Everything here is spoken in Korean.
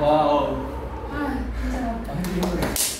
와우. 아, 진짜.